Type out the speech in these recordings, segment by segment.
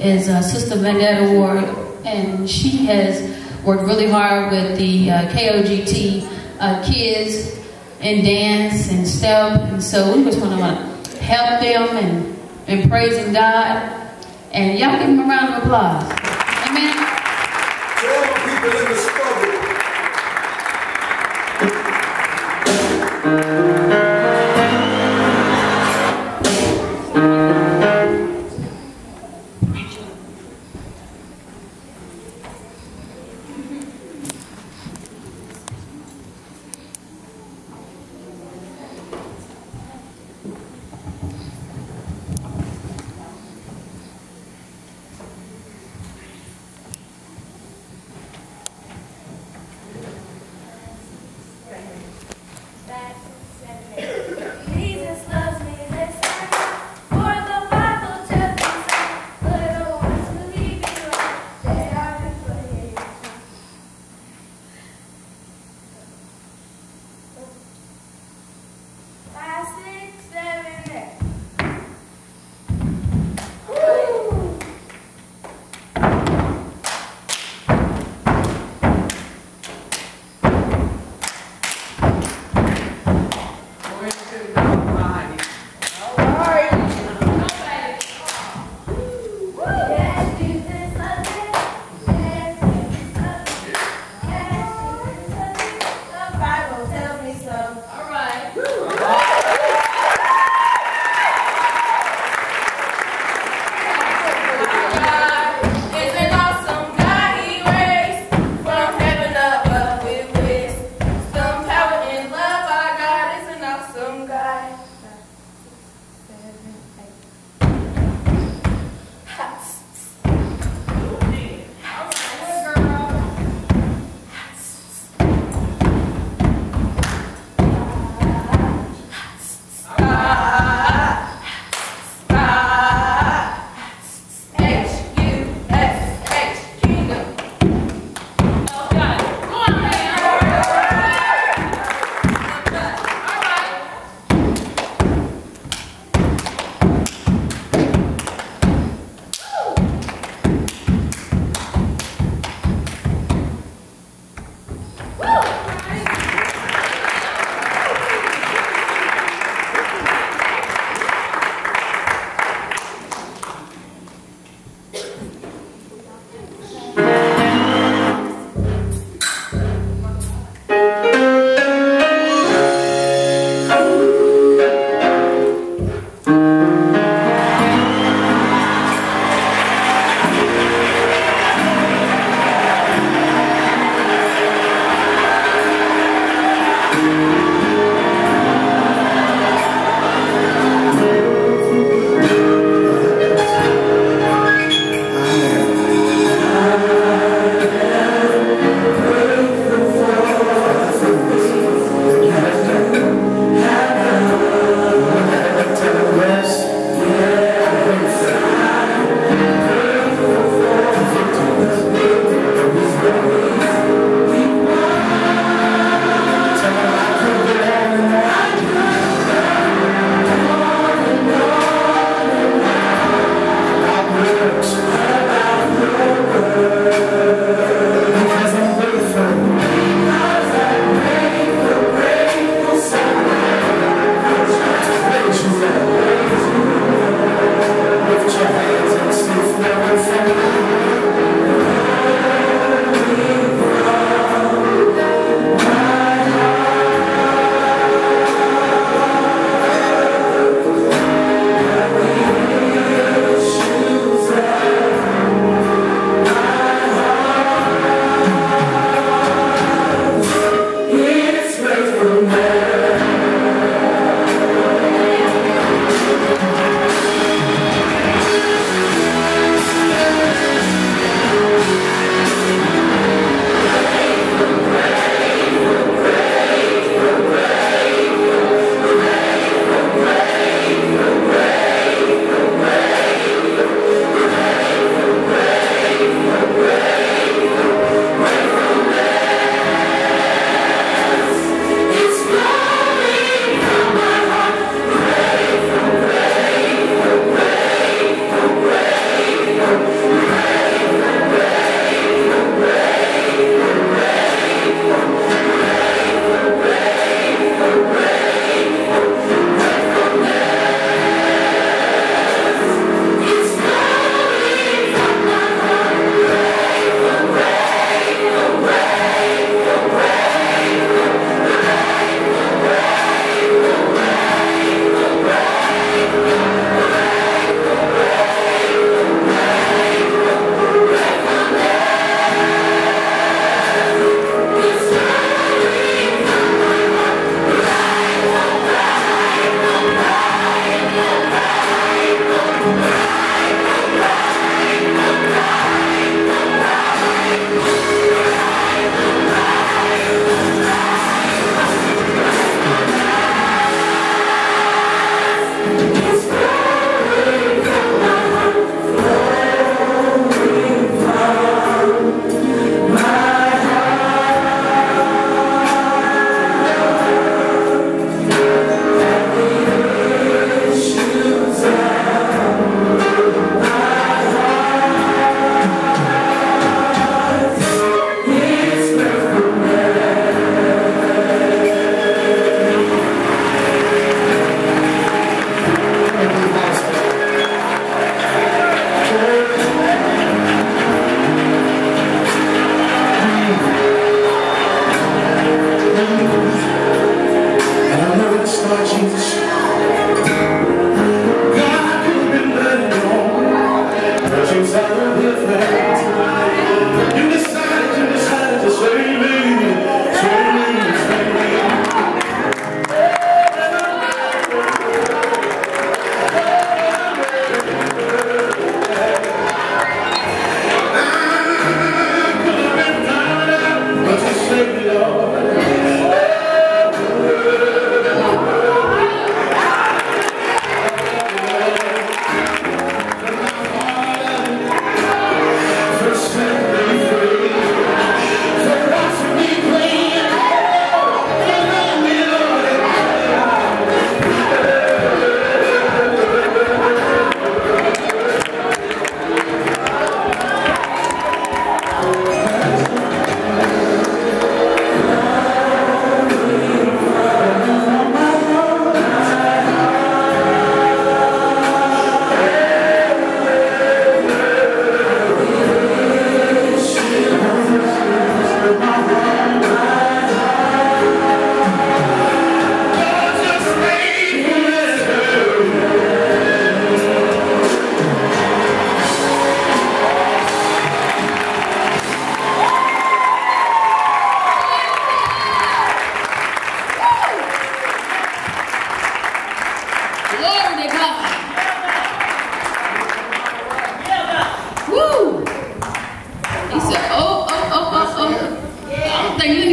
is uh, Sister Vendetta Ward, and she has worked really hard with the uh, KOGT uh, kids in dance and step, and so we just want to help them and, and praising God. And y'all give them a round of applause. Amen. To all the people in the struggle.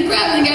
incredible.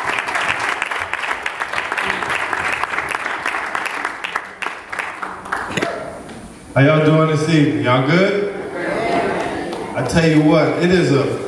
How y'all doing this evening? Y'all good? I tell you what, it is a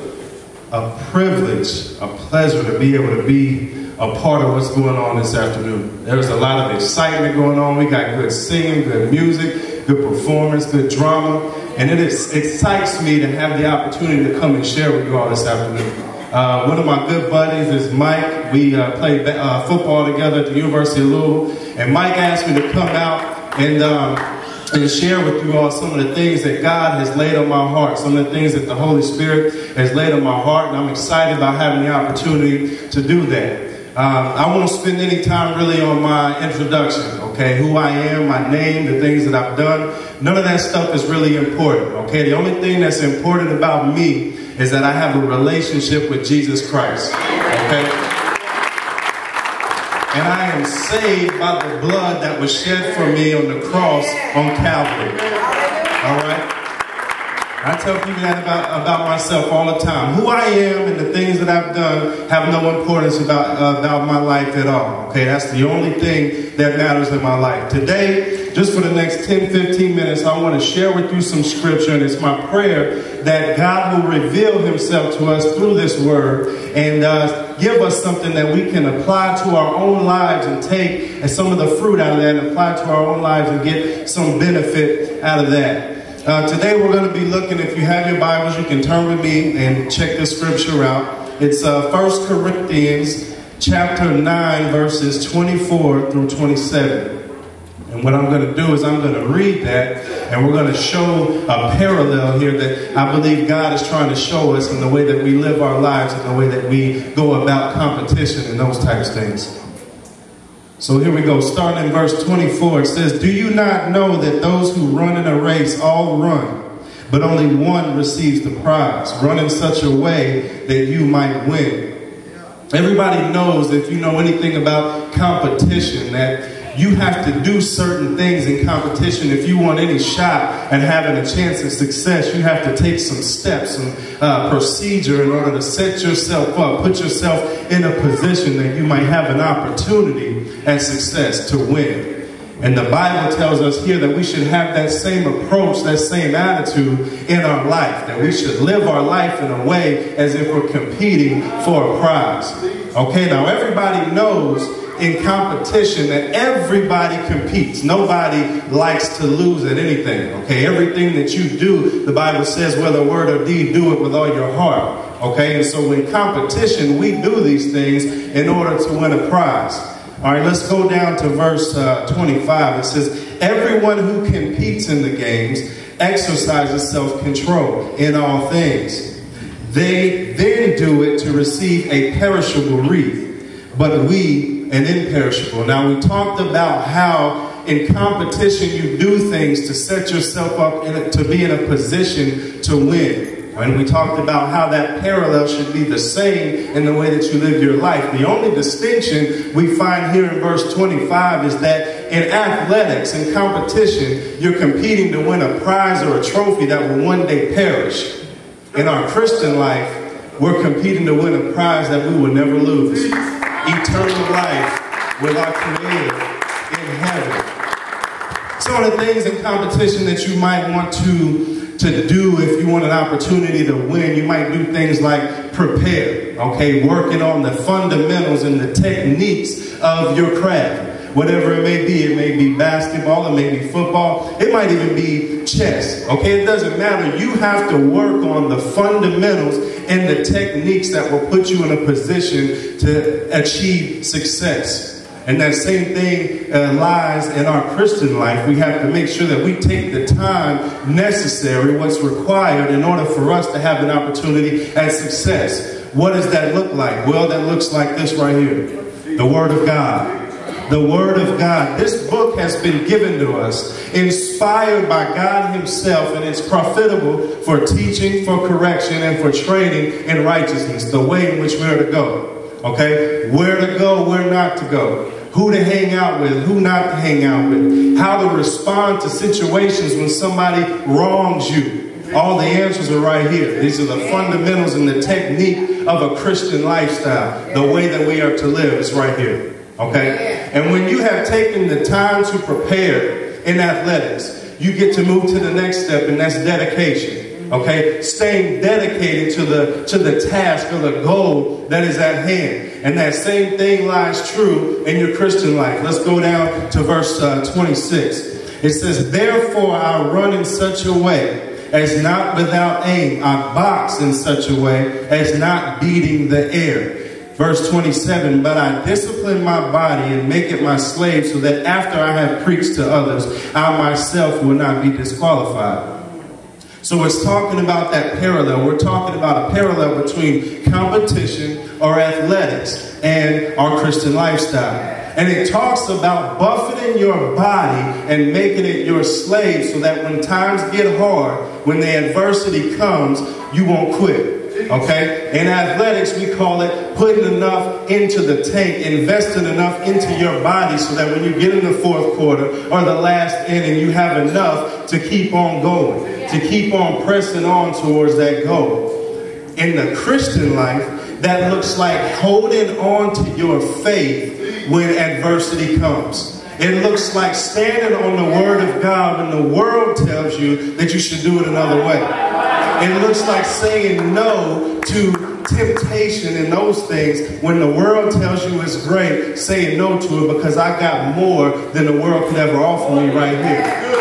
a privilege, a pleasure to be able to be a part of what's going on this afternoon. There's a lot of excitement going on. We got good singing, good music, good performance, good drama. And it is, excites me to have the opportunity to come and share with you all this afternoon. Uh, one of my good buddies is Mike. We uh, played uh, football together at the University of Louisville. And Mike asked me to come out and, um, and share with you all some of the things that God has laid on my heart, some of the things that the Holy Spirit has laid on my heart. And I'm excited about having the opportunity to do that. Um, I won't spend any time really on my introduction, okay? Who I am, my name, the things that I've done. None of that stuff is really important, okay? The only thing that's important about me is that I have a relationship with Jesus Christ, okay? And I am saved by the blood that was shed for me on the cross on Calvary, all right? I tell people that about, about myself all the time. Who I am and the things that I've done have no importance about, uh, about my life at all. Okay, that's the only thing that matters in my life. Today, just for the next 10, 15 minutes, I want to share with you some scripture, and it's my prayer that God will reveal himself to us through this word and uh, give us something that we can apply to our own lives and take and some of the fruit out of that and apply to our own lives and get some benefit out of that. Uh, today we're going to be looking, if you have your Bibles, you can turn with me and check the scripture out. It's uh, 1 Corinthians chapter 9, verses 24 through 27. And what I'm going to do is I'm going to read that, and we're going to show a parallel here that I believe God is trying to show us in the way that we live our lives, and the way that we go about competition and those types of things. So here we go. Starting in verse 24, it says, Do you not know that those who run in a race all run, but only one receives the prize? Run in such a way that you might win. Everybody knows, if you know anything about competition, that you have to do certain things in competition. If you want any shot at having a chance of success, you have to take some steps, some uh, procedure in order to set yourself up, put yourself in a position that you might have an opportunity at success to win. And the Bible tells us here that we should have that same approach, that same attitude in our life, that we should live our life in a way as if we're competing for a prize. Okay, now everybody knows in competition that everybody competes. Nobody likes to lose at anything. Okay, everything that you do, the Bible says, whether word or deed, do it with all your heart. Okay, and so in competition, we do these things in order to win a prize. All right, let's go down to verse uh, 25. It says, Everyone who competes in the games exercises self control in all things. They then do it to receive a perishable wreath, but we and imperishable. Now, we talked about how in competition you do things to set yourself up a, to be in a position to win. And we talked about how that parallel should be the same in the way that you live your life. The only distinction we find here in verse 25 is that in athletics, in competition, you're competing to win a prize or a trophy that will one day perish. In our Christian life, we're competing to win a prize that we will never lose eternal life with our Creator in heaven. Some of the things in competition that you might want to, to do if you want an opportunity to win, you might do things like prepare, okay, working on the fundamentals and the techniques of your craft whatever it may be. It may be basketball, it may be football, it might even be chess. Okay, it doesn't matter. You have to work on the fundamentals and the techniques that will put you in a position to achieve success. And that same thing uh, lies in our Christian life. We have to make sure that we take the time necessary, what's required in order for us to have an opportunity at success. What does that look like? Well, that looks like this right here the Word of God the Word of God. This book has been given to us, inspired by God Himself, and it's profitable for teaching, for correction, and for training in righteousness, the way in which we are to go. Okay? Where to go, where not to go. Who to hang out with, who not to hang out with. How to respond to situations when somebody wrongs you. All the answers are right here. These are the fundamentals and the technique of a Christian lifestyle. The way that we are to live is right here. Okay? And when you have taken the time to prepare in athletics, you get to move to the next step, and that's dedication. Okay? Staying dedicated to the to the task or the goal that is at hand. And that same thing lies true in your Christian life. Let's go down to verse uh, 26. It says, Therefore I run in such a way as not without aim. I box in such a way as not beating the air. Verse 27, but I discipline my body and make it my slave so that after I have preached to others, I myself will not be disqualified. So it's talking about that parallel. We're talking about a parallel between competition or athletics and our Christian lifestyle. And it talks about buffeting your body and making it your slave so that when times get hard, when the adversity comes, you won't quit. Okay? In athletics, we call it putting enough into the tank, investing enough into your body so that when you get in the fourth quarter or the last inning, you have enough to keep on going, to keep on pressing on towards that goal. In the Christian life, that looks like holding on to your faith when adversity comes. It looks like standing on the word of God when the world tells you that you should do it another way. It looks like saying no to temptation and those things when the world tells you it's great, saying no to it because I got more than the world could ever offer me right here.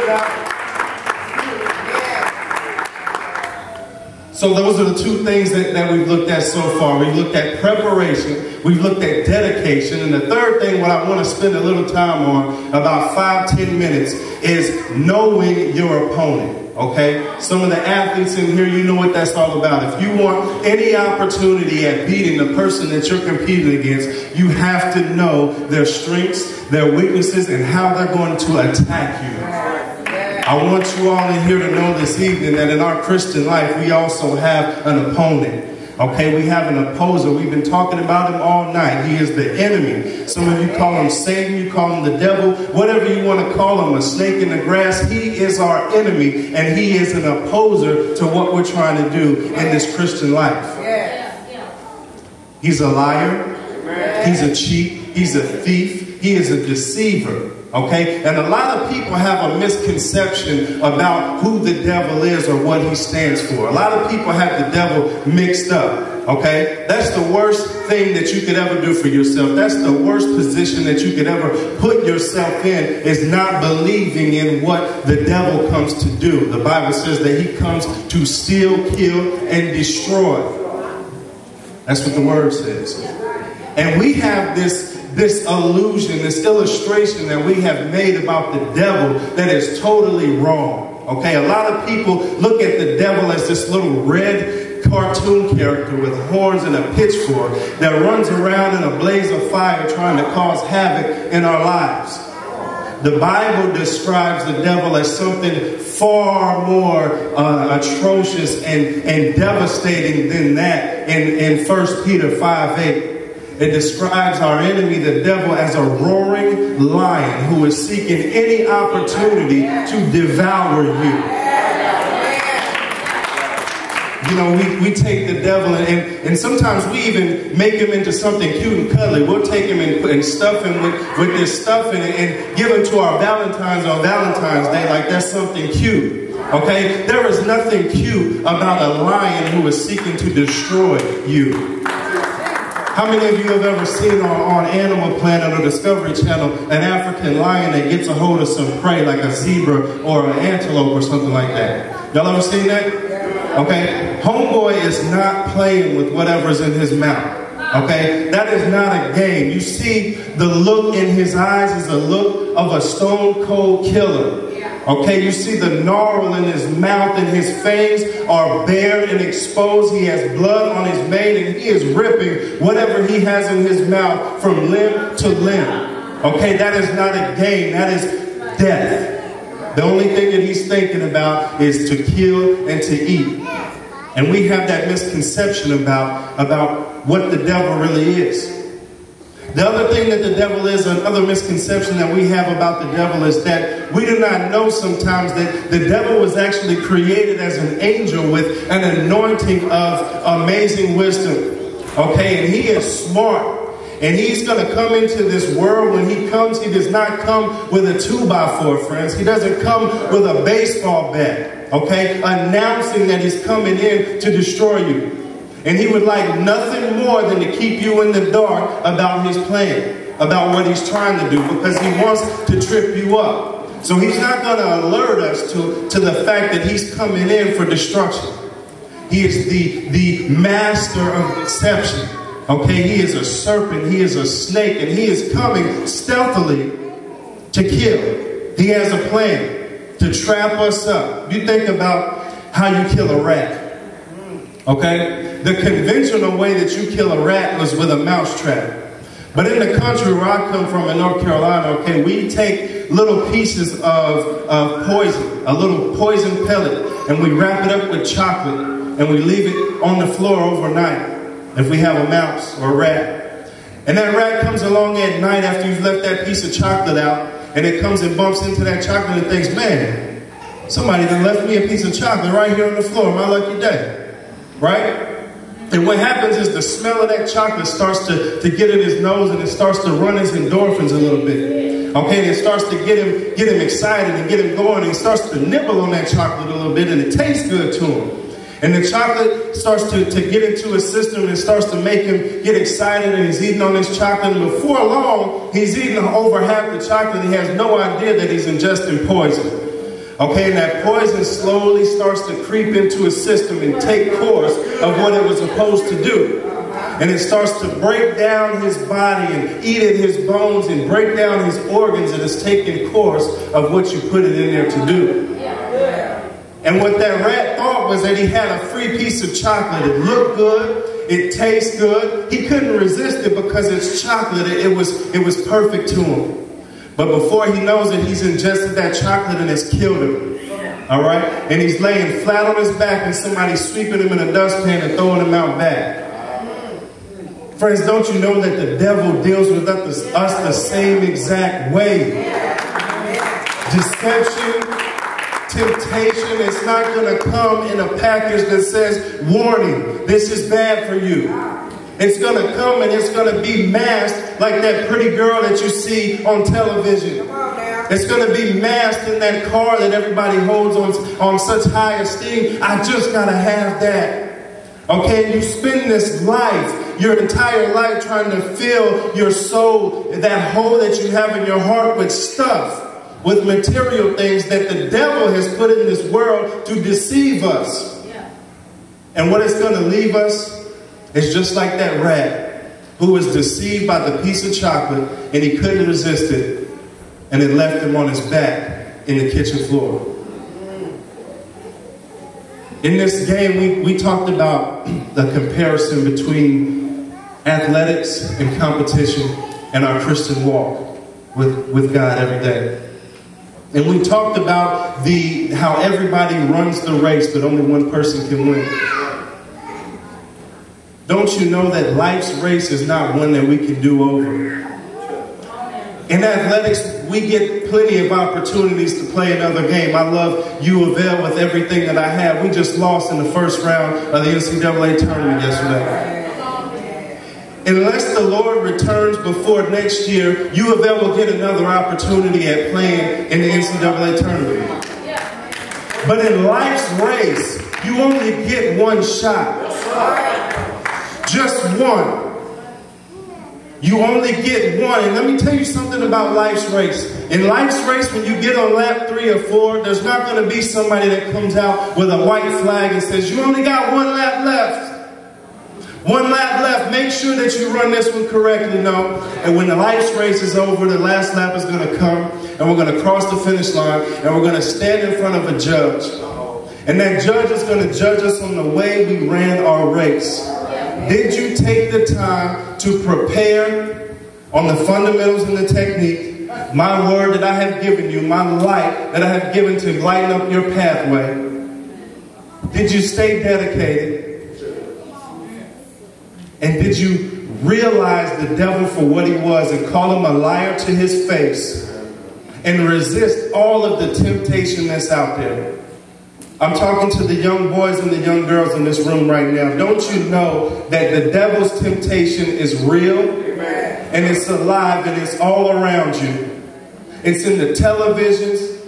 So those are the two things that, that we've looked at so far. We've looked at preparation, we've looked at dedication, and the third thing what I want to spend a little time on, about five, ten minutes, is knowing your opponent. Okay? Some of the athletes in here, you know what that's all about. If you want any opportunity at beating the person that you're competing against, you have to know their strengths, their weaknesses, and how they're going to attack you. I want you all in here to know this evening that in our Christian life, we also have an opponent. Okay, we have an opposer. We've been talking about him all night. He is the enemy. Some of you call him Satan, you call him the devil, whatever you want to call him, a snake in the grass. He is our enemy, and he is an opposer to what we're trying to do in this Christian life. He's a liar, he's a cheat, he's a thief, he is a deceiver. Okay? And a lot of people have a misconception about who the devil is or what he stands for. A lot of people have the devil mixed up. Okay? That's the worst thing that you could ever do for yourself. That's the worst position that you could ever put yourself in is not believing in what the devil comes to do. The Bible says that he comes to steal, kill, and destroy. That's what the word says. And we have this this illusion, this illustration that we have made about the devil that is totally wrong. Okay, a lot of people look at the devil as this little red cartoon character with horns and a pitchfork that runs around in a blaze of fire trying to cause havoc in our lives. The Bible describes the devil as something far more uh, atrocious and, and devastating than that in, in 1 Peter 5 8. It describes our enemy, the devil, as a roaring lion who is seeking any opportunity to devour you. You know, we, we take the devil and, and, sometimes we even make him into something cute and cuddly. We'll take him and, and stuff him with, with this stuff and give him to our Valentine's on Valentine's Day like that's something cute. Okay? There is nothing cute about a lion who is seeking to destroy you. How many of you have ever seen on, on Animal Planet or Discovery Channel an African lion that gets a hold of some prey like a zebra or an antelope or something like that? Y'all ever seen that? Okay, homeboy is not playing with whatever's in his mouth. Okay, that is not a game. You see, the look in his eyes is a look of a stone cold killer. Okay, you see the gnarl in his mouth and his fangs are bare and exposed. He has blood on his mane and he is ripping whatever he has in his mouth from limb to limb. Okay, that is not a game, that is death. The only thing that he's thinking about is to kill and to eat. And we have that misconception about, about what the devil really is. The other thing that the devil is, another misconception that we have about the devil is that we do not know sometimes that the devil was actually created as an angel with an anointing of amazing wisdom. Okay, and he is smart. And he's going to come into this world. When he comes, he does not come with a two by four, friends. He doesn't come with a baseball bat, okay, announcing that he's coming in to destroy you. And he would like nothing more than to keep you in the dark about his plan, about what he's trying to do, because he wants to trip you up. So he's not going to alert us to, to the fact that he's coming in for destruction. He is the, the master of deception. Okay, he is a serpent, he is a snake, and he is coming stealthily to kill. He has a plan to trap us up. You think about how you kill a rat. Okay? The conventional way that you kill a rat was with a mouse trap. But in the country where I come from in North Carolina, okay, we take little pieces of, of poison, a little poison pellet, and we wrap it up with chocolate, and we leave it on the floor overnight if we have a mouse or a rat. And that rat comes along at night after you've left that piece of chocolate out, and it comes and bumps into that chocolate and thinks, man, somebody done left me a piece of chocolate right here on the floor, my lucky day right? And what happens is the smell of that chocolate starts to, to get in his nose and it starts to run his endorphins a little bit. Okay, and it starts to get him, get him excited and get him going. And he starts to nibble on that chocolate a little bit and it tastes good to him. And the chocolate starts to, to get into his system and it starts to make him get excited and he's eating on this chocolate. And before long, he's eating over half the chocolate. He has no idea that he's ingesting poison. Okay, and that poison slowly starts to creep into his system and take course of what it was supposed to do. And it starts to break down his body and eat at his bones and break down his organs and it's taking course of what you put it in there to do. And what that rat thought was that he had a free piece of chocolate. It looked good. It tastes good. He couldn't resist it because it's chocolate. It was, it was perfect to him. But before he knows it, he's ingested that chocolate and it's killed him. All right? And he's laying flat on his back and somebody's sweeping him in a dustpan and throwing him out back. Friends, don't you know that the devil deals with us the same exact way? Deception, temptation, it's not going to come in a package that says, warning, this is bad for you. It's going to come and it's going to be masked like that pretty girl that you see on television. It's going to be masked in that car that everybody holds on, on such high esteem. I just got to have that. Okay, you spend this life, your entire life, trying to fill your soul, that hole that you have in your heart with stuff, with material things that the devil has put in this world to deceive us. Yeah. And what it's going to leave us it's just like that rat who was deceived by the piece of chocolate and he couldn't resist it and it left him on his back in the kitchen floor. In this game, we, we talked about the comparison between athletics and competition and our Christian walk with, with God every day. And we talked about the how everybody runs the race, but only one person can win. Don't you know that life's race is not one that we can do over? In athletics, we get plenty of opportunities to play another game. I love U of L with everything that I have. We just lost in the first round of the NCAA tournament yesterday. Unless the Lord returns before next year, U of L will get another opportunity at playing in the NCAA tournament. But in life's race, you only get one shot. Just one. You only get one. And let me tell you something about life's race. In life's race, when you get on lap three or four, there's not going to be somebody that comes out with a white flag and says, you only got one lap left. One lap left. Make sure that you run this one correctly. No. And when the life's race is over, the last lap is going to come and we're going to cross the finish line and we're going to stand in front of a judge. And that judge is going to judge us on the way we ran our race. Did you take the time to prepare on the fundamentals and the technique, my word that I have given you, my light that I have given to lighten up your pathway? Did you stay dedicated? And did you realize the devil for what he was and call him a liar to his face and resist all of the temptation that's out there? I'm talking to the young boys and the young girls in this room right now. Don't you know that the devil's temptation is real and it's alive and it's all around you? It's in the televisions,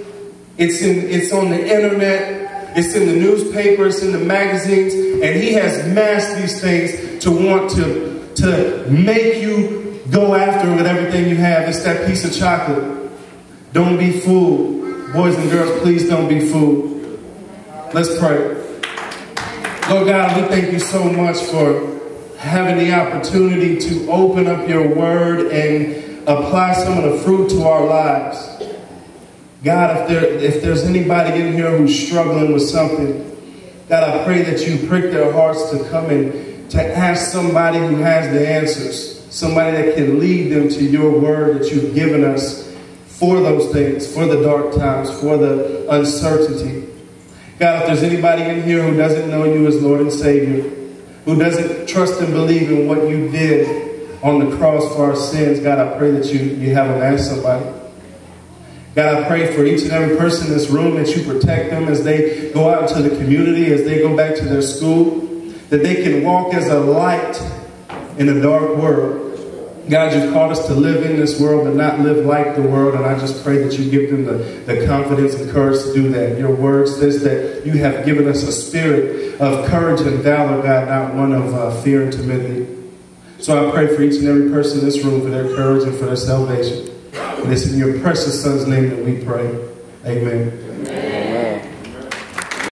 it's in it's on the internet, it's in the newspapers, it's in the magazines, and he has masked these things to want to to make you go after with everything you have. It's that piece of chocolate. Don't be fooled. Boys and girls, please don't be fooled. Let's pray. Lord God, we thank you so much for having the opportunity to open up your word and apply some of the fruit to our lives. God, if, there, if there's anybody in here who's struggling with something, God, I pray that you prick their hearts to come and to ask somebody who has the answers, somebody that can lead them to your word that you've given us for those things, for the dark times, for the uncertainty. God, if there's anybody in here who doesn't know you as Lord and Savior, who doesn't trust and believe in what you did on the cross for our sins, God, I pray that you, you have them ask somebody. God, I pray for each and every person in this room that you protect them as they go out into the community, as they go back to their school, that they can walk as a light in a dark world. God, you've called us to live in this world but not live like the world, and I just pray that you give them the, the confidence and courage to do that. Your word says that you have given us a spirit of courage and valor, God, not one of uh, fear and timidity. So I pray for each and every person in this room for their courage and for their salvation. And it's in your precious Son's name that we pray. Amen.